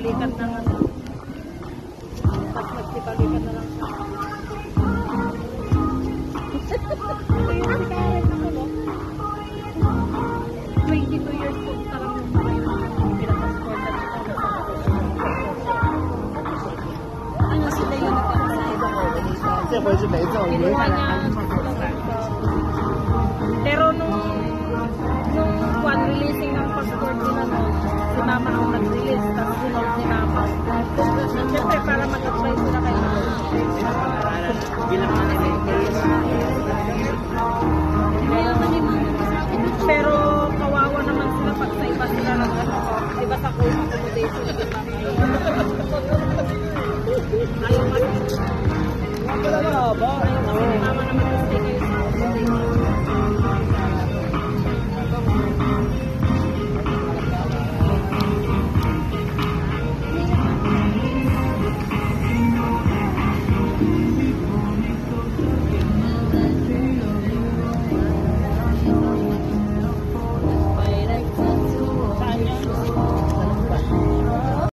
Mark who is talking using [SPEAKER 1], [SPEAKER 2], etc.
[SPEAKER 1] balikan ng ano. Pag nagbalikan na lang siya. Ito yung si Karen 22 years old pa lang yung
[SPEAKER 2] Ano sila yung
[SPEAKER 3] Ginawa
[SPEAKER 1] niya Pero nung nung one releasing ng passport nila no, si mama ang nag-release. Siyempre para mag-apply sila kay
[SPEAKER 3] bilang mga
[SPEAKER 2] na
[SPEAKER 1] Pero kawawa naman sila pag sa iba sila ng ano, iba sa cool accommodation di ba? Ayaw.
[SPEAKER 3] Wala na ba?